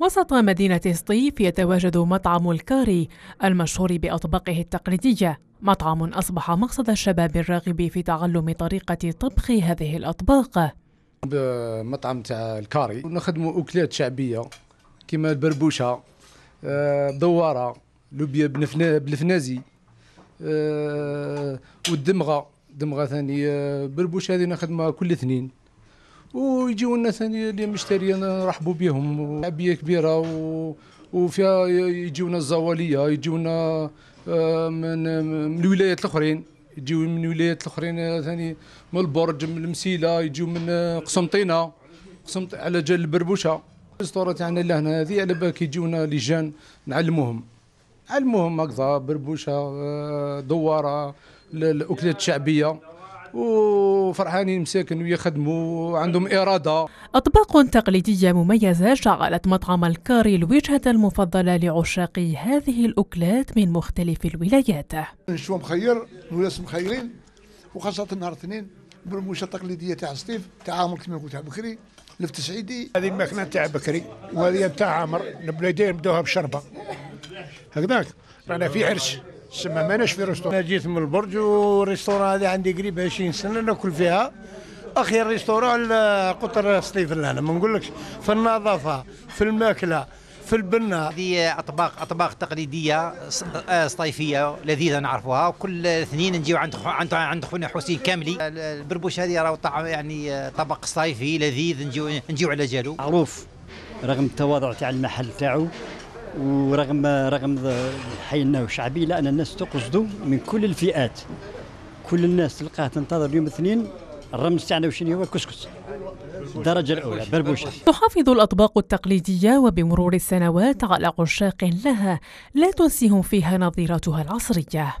وسط مدينة سطيف يتواجد مطعم الكاري المشهور بأطباقه التقليدية. مطعم أصبح مقصد الشباب الراغب في تعلم طريقة طبخ هذه الأطباق. بمطعم تاع الكاري ونخدموا أكلات شعبية كيما البربوشة آه، دوارة لوبيا بالفنازي آه، والدمغة. دمغة ثاني آه، بربوشة هذه نخدمها كل اثنين. ويجيو لنا ثاني اللي مشتريه نرحبوا بهم شعبيه كبيرة و وفيها يجيونا الزوالية يجيونا آه، من من الولايات الأخرين. يجيو من الولايات الأخرين آه، ثاني من البرج من المسيلة يجيو من آه، قسنطينه قسنط على جال البربوشة. الاسطوره تاعنا لهنا هذه على بالك يجيونا لجان نعلموهم. علموهم هكذا بربوشة دوارة ال- الأكلات الشعبية. وفرحانين مساكن ويخدموا عندهم إرادة. أطباق تقليدية مميزة جعلت مطعم الكاري الوجهة المفضلة لعشاق هذه الأكلات من مختلف الولايات. نشوى مخير ناس مخيرين وخاصة نهار الاثنين برموشة التقليدية تاع سطيف تاع عامر كما قلت تاع بكري لفت سعيدي. هذه الماكله تاع بكري وهذه تاع عمر البليدين بدوها بشربة. هكذاك رانا في عرس. سما ماناش في restaurant أنا جيت من البرج وال restaurant هذه عندي قريب 20 سنة ناكل فيها. أخير restaurant قطر سطيف لنا ما نقولكش في النظافة في الماكلة في البنة. هذه أطباق أطباق تقليدية ص- آه، صيفية لذيذة نعرفوها. وكل اثنين نجيو عند خو- عند عند خونا حسين كاملي. ال- البربوش هذه راهو طعم يعني آه، طبق صيفي لذيذ. نجيو نجيو على جالو. معروف رغم التواضع تاع المحل تاعو ورغم رغم الحي انه شعبي لا أن الناس تقصدوا من كل الفئات. كل الناس تلقاه تنتظر يوم الاثنين الرمز تاعنا وشنو هو؟ الكسكس الدرجة الأولى بربوشة. تحافظ الأطباق التقليدية وبمرور السنوات على عشاق لها لا تنسيهم فيها نظيرتها العصرية.